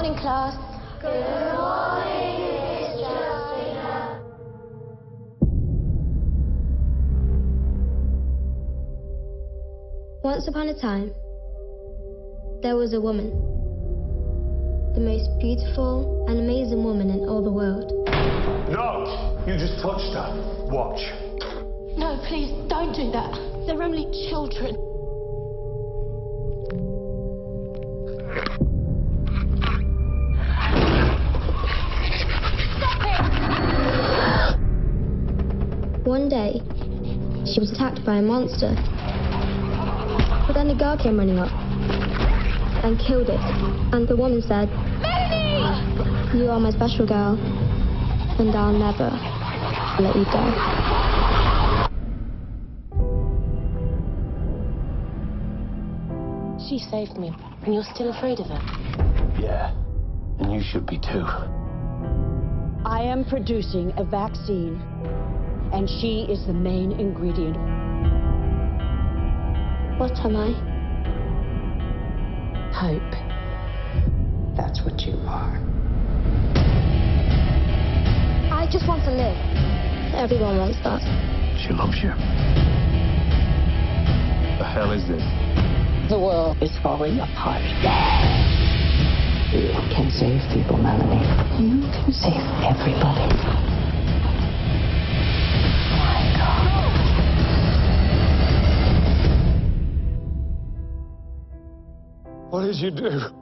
class. Good morning, Miss Justineau. Once upon a time, there was a woman. The most beautiful and amazing woman in all the world. No! You just touched her. Watch. No, please, don't do that. They're only children. One day, she was attacked by a monster. But then a girl came running up and killed it. And the woman said, Melanie! You are my special girl, and I'll never let you go. She saved me, and you're still afraid of her. Yeah. And you should be too. I am producing a vaccine, and she is the main ingredient. What am I? Hope. That's what you are. I just want to live. Everyone wants that. She loves you. The hell is this? The world is falling apart. You can save people, Melanie. You can save everybody. What did you do?